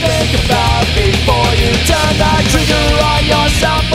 think about before you turn that trigger on yourself.